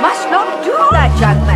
must not do that, young